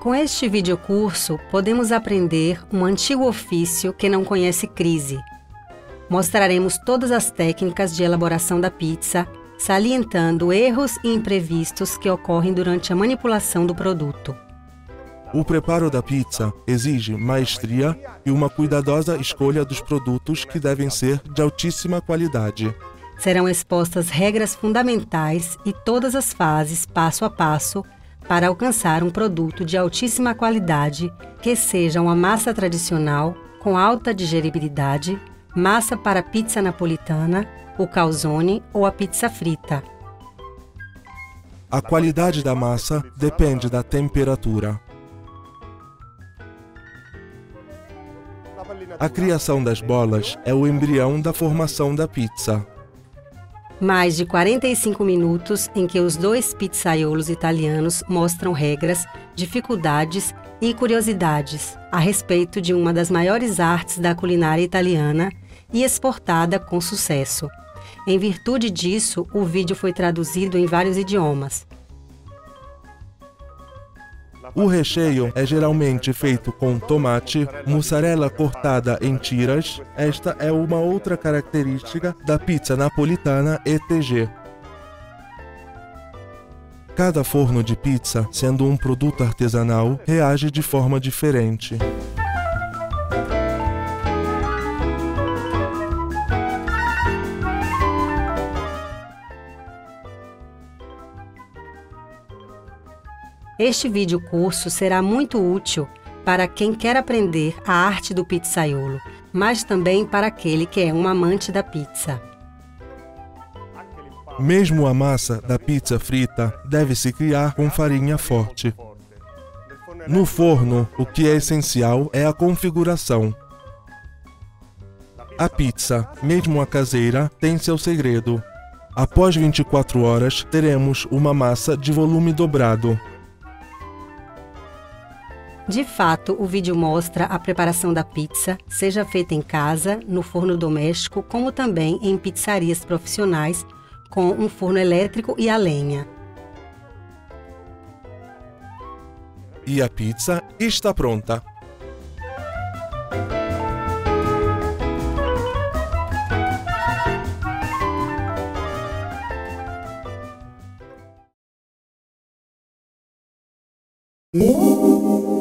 Com este videocurso, podemos aprender um antigo ofício que não conhece crise. Mostraremos todas as técnicas de elaboração da pizza, salientando erros e imprevistos que ocorrem durante a manipulação do produto. O preparo da pizza exige maestria e uma cuidadosa escolha dos produtos que devem ser de altíssima qualidade. Serão expostas regras fundamentais e todas as fases, passo a passo, para alcançar um produto de altíssima qualidade que seja uma massa tradicional com alta digeribilidade, massa para pizza napolitana, o calzone ou a pizza frita. A qualidade da massa depende da temperatura. A criação das bolas é o embrião da formação da pizza. Mais de 45 minutos em que os dois pizzaiolos italianos mostram regras, dificuldades e curiosidades a respeito de uma das maiores artes da culinária italiana e exportada com sucesso. Em virtude disso, o vídeo foi traduzido em vários idiomas. O recheio é geralmente feito com tomate, mussarela cortada em tiras. Esta é uma outra característica da pizza napolitana ETG. Cada forno de pizza, sendo um produto artesanal, reage de forma diferente. Este vídeo curso será muito útil para quem quer aprender a arte do pizzaiolo, mas também para aquele que é um amante da pizza. Mesmo a massa da pizza frita deve se criar com farinha forte. No forno, o que é essencial é a configuração. A pizza, mesmo a caseira, tem seu segredo. Após 24 horas, teremos uma massa de volume dobrado, de fato, o vídeo mostra a preparação da pizza, seja feita em casa, no forno doméstico, como também em pizzarias profissionais com um forno elétrico e a lenha. E a pizza está pronta. Oh!